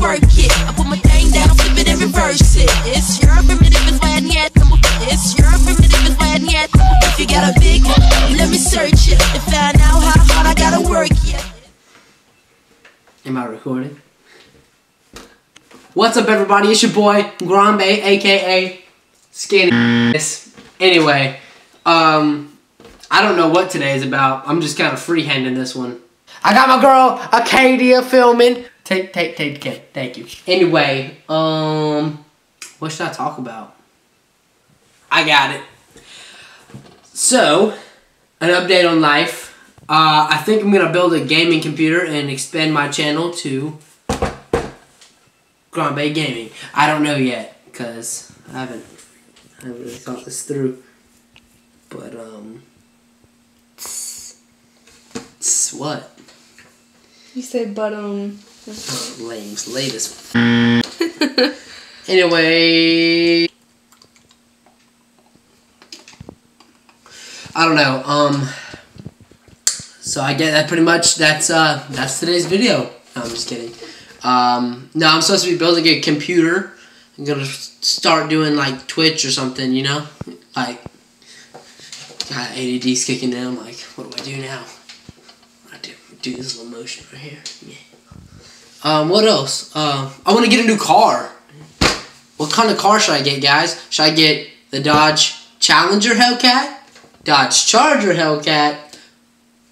work it. I put my thing down, flip it and reverse it. It's your primitive, it's why I need It's your primitive, it's why I need If you got a big, let me search it and find out how hard I gotta work it. Am I recording? What's up, everybody? It's your boy Grombe, aka Skinny. Anyway, um, I don't know what today is about. I'm just kind of freehanding this one. I got my girl Acadia filming. Take, take, take, take, thank you. Anyway, um, what should I talk about? I got it. So, an update on life. Uh, I think I'm gonna build a gaming computer and expand my channel to Grombe Gaming. I don't know yet because I haven't, I haven't really thought this through. But um, what? You say, but um. Lames, latest. anyway, I don't know. Um, so I get that pretty much. That's uh, that's today's video. No, I'm just kidding. Um, no, I'm supposed to be building a computer. I'm gonna start doing like Twitch or something. You know, like got ADD's kicking in. I'm like, what do I do now? I do do this little motion right here. Yeah. Um, what else? Uh, I want to get a new car. What kind of car should I get, guys? Should I get the Dodge Challenger Hellcat, Dodge Charger Hellcat,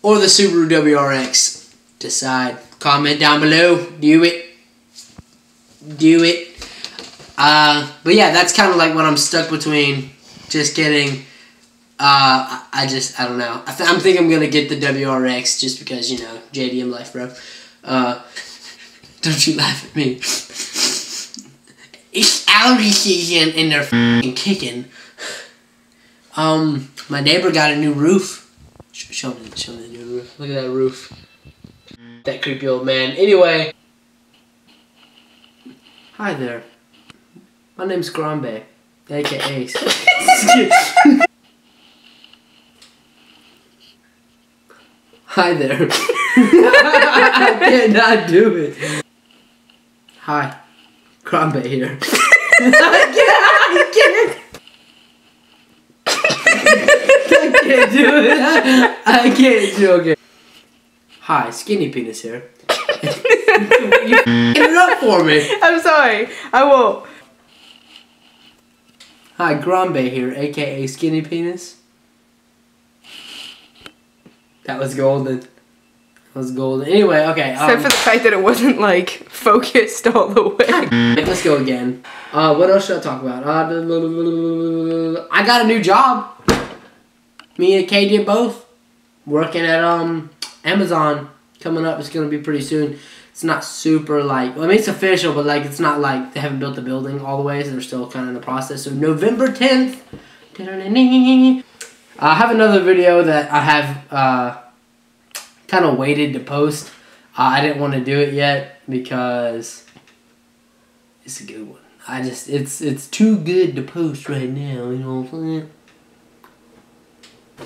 or the Subaru WRX? Decide. Comment down below. Do it. Do it. Uh, but yeah, that's kind of like what I'm stuck between. Just getting. Uh, I just I don't know. I, th- I think I'm gonna get the WRX just because you know JDM life, bro. Uh, don't you laugh at me. It's allergy season and they're f***ing kicking. Um, my neighbor got a new roof. Show me, show me the new roof. Look at that roof. That creepy old man. Anyway. Hi there. My name's Grombe, aka. Hi there. I cannot do it. Hi, Grombe here. I can't. I can't do it. I can't do it. Hi, Skinny Penis here. you it up for me. I'm sorry. I won't. Hi, Grombe here, aka Skinny Penis. That was golden. That was golden. Anyway, okay. Um, Except for the fact that it wasn't like focused all the way. let's go again. Uh, what else should I talk about? Uh, I got a new job. Me and Kay did both. Working at um Amazon. Coming up, it's gonna be pretty soon. It's not super like, well, I mean, it's official, but like, it's not like they haven't built the building all the way, so they're still kind of in the process. So November 10th. I have another video that I have uh, kind of waited to post. I didn't want to do it yet because it's a good one. I just it's it's too good to post right now. You know what I'm saying?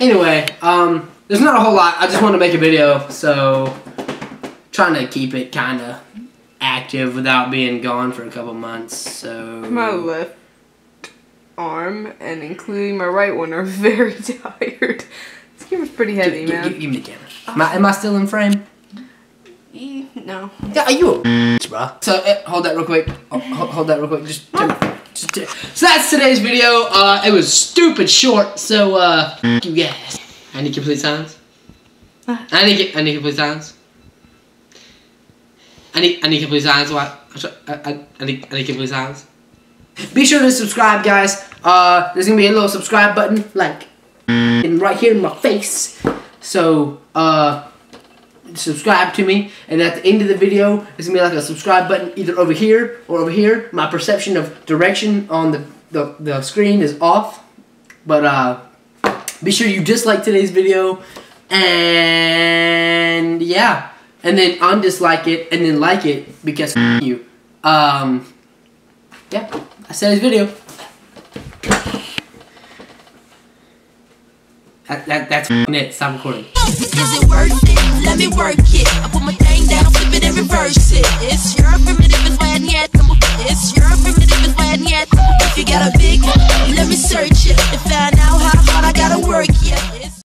Anyway, um, there's not a whole lot. I just want to make a video, so trying to keep it kind of active without being gone for a couple months. So My left arm and including my right one are very tired. This camera's pretty heavy, Give- man. give- give me the camera. Am I, am I still in frame? Eh, no. Yeah, are you a bitch, bruh? So, uh, hold that real quick. Oh, hold, hold that real quick. Just, just, just- So that's today's video. Uh, it was stupid short, so, uh, you guys. I need complete silence. I need, I need complete silence. I need, I need complete silence. What? I, I, I need, I need complete silence. Be sure to subscribe, guys. Uh, there's gonna be a little subscribe button, like, in right here in my face. So, uh, subscribe to me and at the end of the video there's gonna be like a subscribe button either over here or over here. My perception of direction on the, the, the screen is off but uh be sure you dislike today's video and yeah. And then undislike it and then like it because you. Um yeah. I that's today's video. That, that, that's it. Stop recording let me work it. I put my thing down, flip it and reverse it. It's